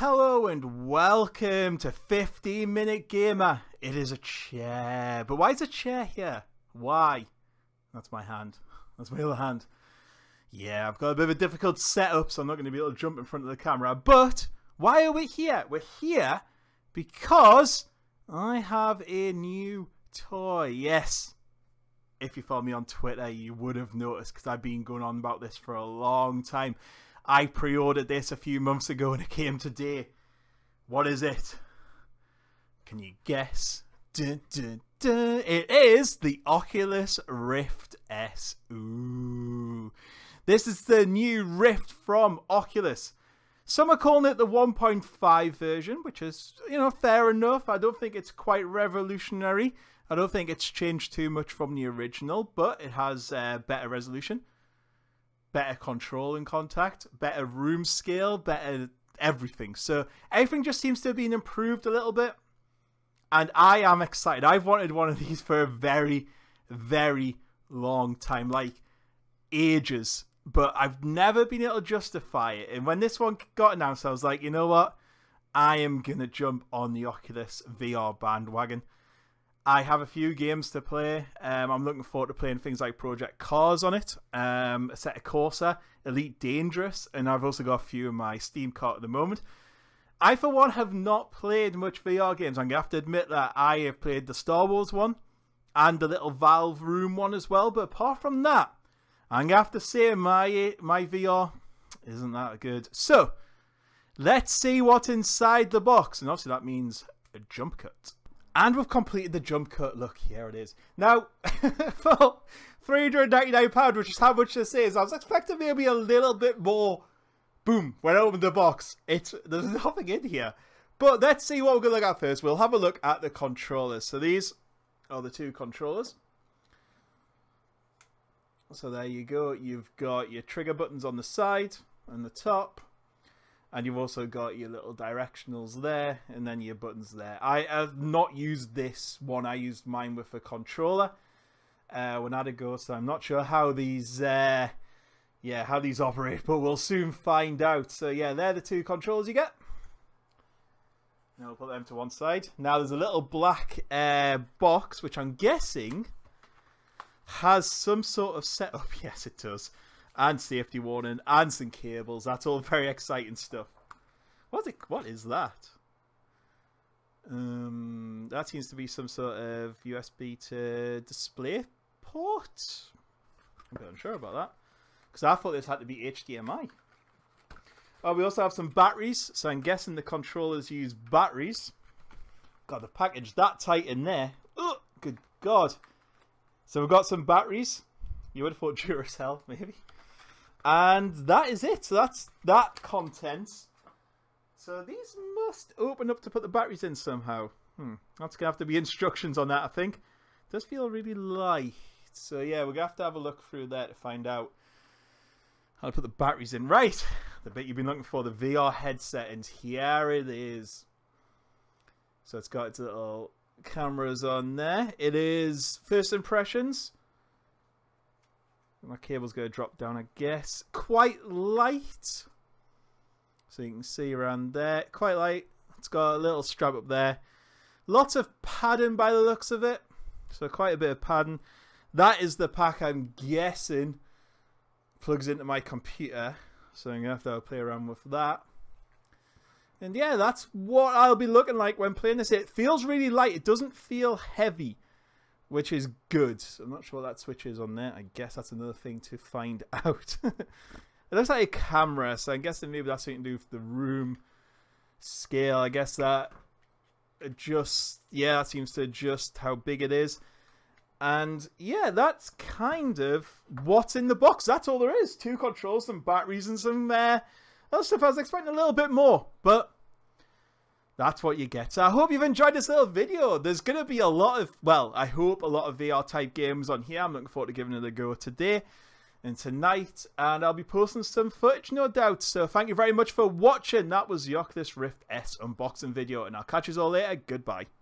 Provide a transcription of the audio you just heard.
Hello and welcome to 15 Minute Gamer. It is a chair. But why is a chair here? Why? That's my hand. That's my other hand. Yeah, I've got a bit of a difficult setup, so I'm not going to be able to jump in front of the camera. But why are we here? We're here because I have a new toy. Yes. If you follow me on Twitter, you would have noticed because I've been going on about this for a long time. I pre ordered this a few months ago and it came today. What is it? Can you guess? Dun, dun, dun. It is the Oculus Rift S. Ooh. This is the new Rift from Oculus. Some are calling it the 1.5 version, which is, you know, fair enough. I don't think it's quite revolutionary. I don't think it's changed too much from the original, but it has uh, better resolution better control and contact, better room scale, better everything. So everything just seems to have been improved a little bit. And I am excited. I've wanted one of these for a very, very long time, like ages. But I've never been able to justify it. And when this one got announced, I was like, you know what? I am going to jump on the Oculus VR bandwagon. I have a few games to play. Um, I'm looking forward to playing things like Project Cars on it, um, Assetto Corsa, Elite Dangerous, and I've also got a few in my Steam cart at the moment. I, for one, have not played much VR games. I'm going to have to admit that I have played the Star Wars one and the little Valve Room one as well, but apart from that, I'm going to have to say my, my VR isn't that good. So, let's see what's inside the box, and obviously that means a jump cut. And we've completed the jump cut. Look, here it is. Now, for £399, which is how much this is, I was expecting maybe a little bit more. Boom, when I opened the box, it's there's nothing in here. But let's see what we're going to look at first. We'll have a look at the controllers. So these are the two controllers. So there you go. You've got your trigger buttons on the side and the top and you've also got your little directionals there and then your buttons there. I have not used this one. I used mine with a controller uh when i had a go so i'm not sure how these uh yeah how these operate but we'll soon find out. So yeah they're the two controllers you get. Now we'll put them to one side. Now there's a little black uh box which i'm guessing has some sort of setup. Yes it does and safety warning and some cables. That's all very exciting stuff. What's it? What is that? Um, that seems to be some sort of USB to display port. I'm a bit unsure about that because I thought this had to be HDMI. Oh, we also have some batteries, so I'm guessing the controllers use batteries. Got the package that tight in there. Oh, good God. So we've got some batteries. You would have thought Duracell, maybe. And that is it. So that's that content. So these must open up to put the batteries in somehow. Hmm. That's going to have to be instructions on that, I think. It does feel really light. So yeah, we're going to have to have a look through there to find out how to put the batteries in. Right. The bit you've been looking for, the VR headset. And here it is. So it's got its little cameras on there. It is first impressions. My cable's going to drop down, I guess. Quite light. So you can see around there. Quite light. It's got a little strap up there. Lots of padding by the looks of it. So quite a bit of padding. That is the pack I'm guessing plugs into my computer. So I'm going to have to play around with that. And yeah, that's what I'll be looking like when playing this. It feels really light. It doesn't feel heavy which is good. I'm not sure what that switch is on there. I guess that's another thing to find out. it looks like a camera, so I'm guessing maybe that's something to do with the room scale. I guess that adjusts, yeah, that seems to adjust how big it is. And yeah, that's kind of what's in the box. That's all there is. Two controls, some batteries, and some uh, other stuff. I was expecting a little bit more, but that's what you get. So I hope you've enjoyed this little video. There's going to be a lot of, well, I hope a lot of VR type games on here. I'm looking forward to giving it a go today and tonight. And I'll be posting some footage, no doubt. So thank you very much for watching. That was the Oculus Rift S unboxing video. And I'll catch you all later. Goodbye.